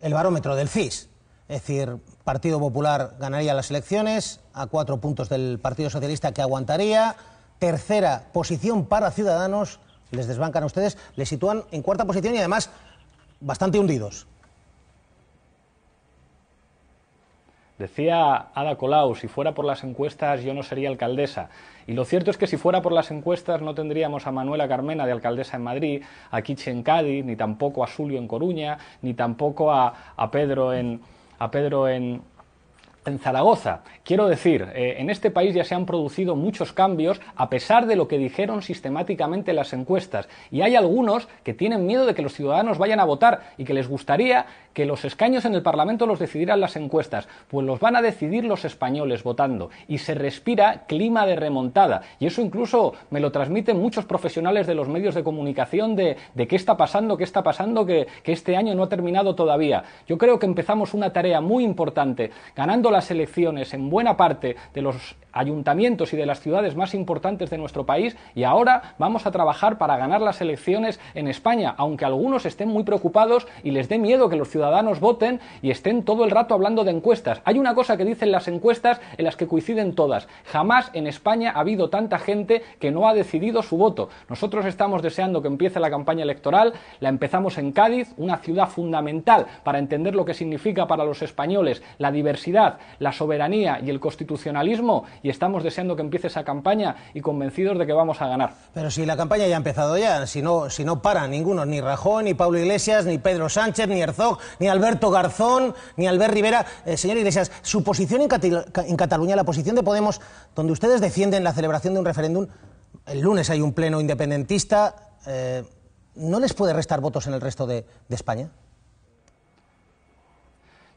el barómetro del CIS. Es decir, Partido Popular ganaría las elecciones, a cuatro puntos del Partido Socialista que aguantaría. Tercera posición para Ciudadanos, les desbancan a ustedes, les sitúan en cuarta posición y además bastante hundidos. Decía Ada Colau, si fuera por las encuestas yo no sería alcaldesa. Y lo cierto es que si fuera por las encuestas no tendríamos a Manuela Carmena de alcaldesa en Madrid, a Kiche en Cádiz, ni tampoco a Sulio en Coruña, ni tampoco a, a Pedro en, a Pedro en, en Zaragoza. Quiero decir, eh, en este país ya se han producido muchos cambios a pesar de lo que dijeron sistemáticamente las encuestas. Y hay algunos que tienen miedo de que los ciudadanos vayan a votar y que les gustaría que los escaños en el Parlamento los decidieran las encuestas. Pues los van a decidir los españoles votando. Y se respira clima de remontada. Y eso incluso me lo transmiten muchos profesionales de los medios de comunicación de, qué está pasando, qué está pasando, que, que este año no ha terminado todavía. Yo creo que empezamos una tarea muy importante ganando las elecciones en buena parte de los ayuntamientos y de las ciudades más importantes de nuestro país y ahora vamos a trabajar para ganar las elecciones en España, aunque algunos estén muy preocupados y les dé miedo que los ciudadanos voten y estén todo el rato hablando de encuestas. Hay una cosa que dicen las encuestas en las que coinciden todas. Jamás en España ha habido tanta gente que no ha decidido su voto. Nosotros estamos deseando que empiece la campaña electoral, la empezamos en Cádiz, una ciudad fundamental para entender lo que significa para los españoles la diversidad, la soberanía y el constitucionalismo y estamos deseando que empiece esa campaña y convencidos de que vamos a ganar. Pero si la campaña ya ha empezado ya, si no, si no para ninguno, ni Rajoy, ni Pablo Iglesias, ni Pedro Sánchez, ni Herzog, ni Alberto Garzón, ni Albert Rivera. Eh, señor Iglesias, su posición en, Cataluña, la posición de Podemos, donde ustedes defienden la celebración de un referéndum, el lunes hay un pleno independentista, eh, ¿no les puede restar votos en el resto de España?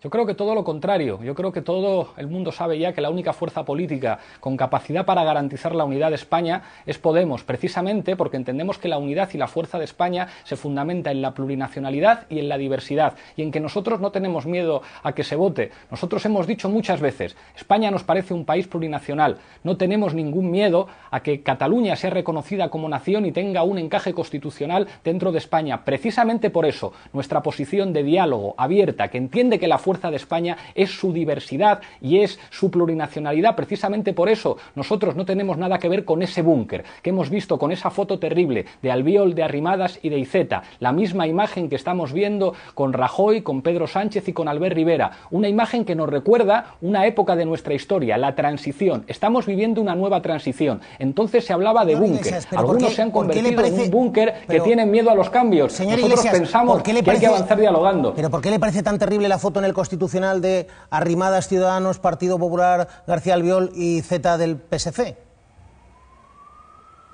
Yo creo que todo lo contrario. Yo creo que todo el mundo sabe ya que la única fuerza política con capacidad para garantizar la unidad de España es Podemos, precisamente porque entendemos que la unidad y la fuerza de España se fundamenta en la plurinacionalidad y en la diversidad y en que nosotros no tenemos miedo a que se vote. Nosotros hemos dicho muchas veces, España nos parece un país plurinacional. No tenemos ningún miedo a que Cataluña sea reconocida como nación y tenga un encaje constitucional dentro de España. Precisamente por eso, nuestra posición de diálogo abierta, que entiende que la fuerza fuerza de España es su diversidad y es su plurinacionalidad. Precisamente por eso nosotros no tenemos nada que ver con ese búnker que hemos visto con esa foto terrible de Albiol, de Arrimadas y de Iceta. La misma imagen que estamos viendo con Rajoy, con Pedro Sánchez y con Albert Rivera. Una imagen que nos recuerda una época de nuestra historia, la transición. Estamos viviendo una nueva transición. Entonces se hablaba de búnker. Algunos se han convertido en un búnker que tienen miedo a los cambios. Nosotros pensamos que hay que avanzar dialogando. Pero ¿por qué le parece tan terrible la foto en el constitucional de Arrimadas Ciudadanos, Partido Popular, García Albiol y Z del PSC?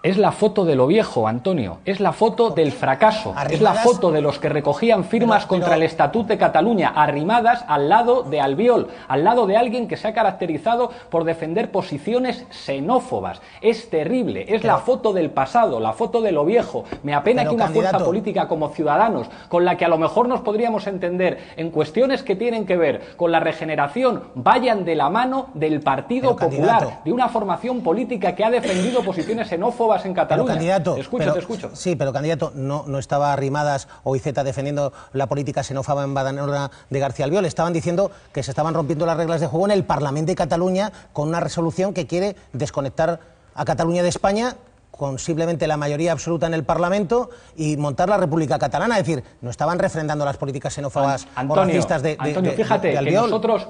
Es la foto de lo viejo, Antonio. Es la foto del fracaso. Es la foto de los que recogían firmas contra el Estatut de Cataluña, arrimadas al lado de Albiol, al lado de alguien que se ha caracterizado por defender posiciones xenófobas. Es terrible. Es la foto del pasado, la foto de lo viejo. Me apena que una fuerza política como Ciudadanos, con la que a lo mejor nos podríamos entender en cuestiones que tienen que ver con la regeneración, vayan de la mano del Partido Popular, de una formación política que ha defendido posiciones xenófobas en Cataluña. candidato, escucho, te escucho. Sí, pero candidato, no, no estaba Arrimadas o IZ defendiendo la política xenófoba en Badalona de García Albiol. Estaban diciendo que se estaban rompiendo las reglas de juego en el Parlamento de Cataluña con una resolución que quiere desconectar a Cataluña de España con simplemente la mayoría absoluta en el Parlamento y montar la República Catalana. Es decir, no estaban refrendando las políticas xenófobas o racistas de, Antonio, fíjate que nosotros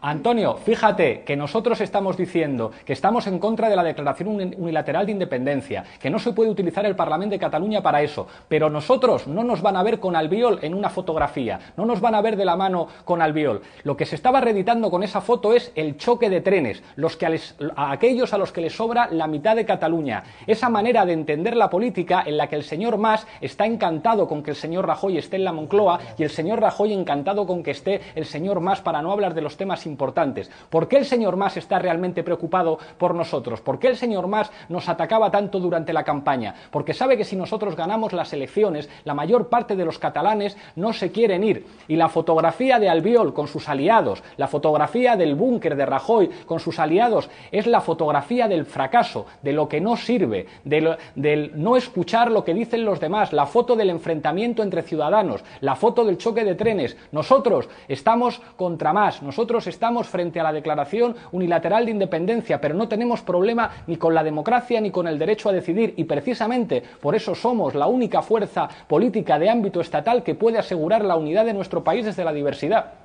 Antonio, fíjate que nosotros estamos diciendo que estamos en contra de la declaración unilateral de independencia, que no se puede utilizar el Parlamento de Cataluña para eso, pero nosotros no nos van a ver con Albiol en una fotografía, no nos van a ver de la mano con Albiol. Lo que se estaba reeditando con esa foto es el choque de trenes, los que a, aquellos a los que les sobra la mitad de Cataluña. Esa manera de entender la política en la que el señor Mas está encantado con que el señor Rajoy esté en la Moncloa y el señor Rajoy encantado con que esté el señor Mas para no hablar de los temas más importantes. ¿Por qué el señor Mas está realmente preocupado por nosotros? ¿Por qué el señor Mas nos atacaba tanto durante la campaña? Porque sabe que si nosotros ganamos las elecciones, la mayor parte de los catalanes no se quieren ir. Y la fotografía de Albiol con sus aliados, la fotografía del búnker de Rajoy con sus aliados, es la fotografía del fracaso, de lo que no sirve, del no escuchar lo que dicen los demás, la foto del enfrentamiento entre ciudadanos, la foto del choque de trenes. Nosotros estamos contra más, nosotros estamos frente a la declaración unilateral de independencia, pero no tenemos problema ni con la democracia ni con el derecho a decidir y precisamente por eso somos la única fuerza política de ámbito estatal que puede asegurar la unidad de nuestro país desde la diversidad.